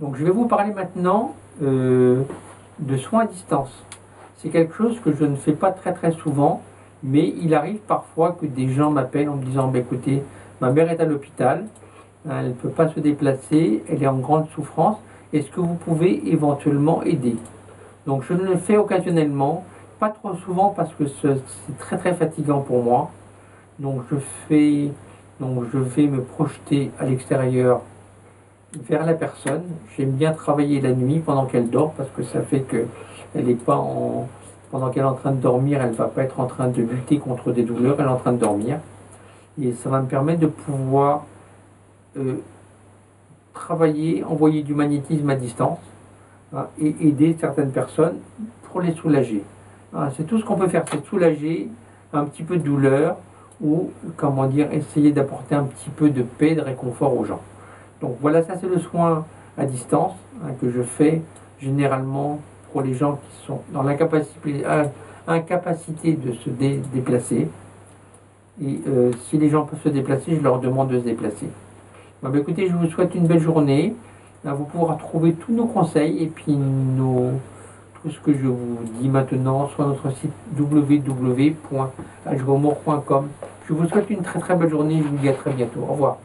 Donc je vais vous parler maintenant euh, de soins à distance. C'est quelque chose que je ne fais pas très souvent, mais il arrive parfois que des gens m'appellent en me disant bah, écoutez, ma mère est à l'hôpital, hein, elle ne peut pas se déplacer, elle est en grande souffrance, est-ce que vous pouvez éventuellement aider? Donc je le fais occasionnellement, pas trop souvent parce que c'est très très fatigant pour moi. Donc je fais donc je vais me projeter à l'extérieur vers la personne. J'aime bien travailler la nuit pendant qu'elle dort parce que ça fait que elle n'est pas en pendant qu'elle est en train de dormir, elle ne va pas être en train de lutter contre des douleurs, elle est en train de dormir. Et ça va me permettre de pouvoir euh, travailler, envoyer du magnétisme à distance hein, et aider certaines personnes pour les soulager. Hein, c'est tout ce qu'on peut faire, c'est soulager un petit peu de douleur ou, comment dire, essayer d'apporter un petit peu de paix, de réconfort aux gens. Donc voilà, ça c'est le soin à distance hein, que je fais généralement pour les gens qui sont dans l'incapacité incapacité de se déplacer. Et euh, si les gens peuvent se déplacer, je leur demande de se déplacer. Bah, écoutez, je vous souhaite une belle journée. vous pourrez trouver tous nos conseils et puis tout ce que je vous dis maintenant sur notre site www.algomor.com. Je vous souhaite une très très belle journée. Je vous dis à très bientôt. Au revoir.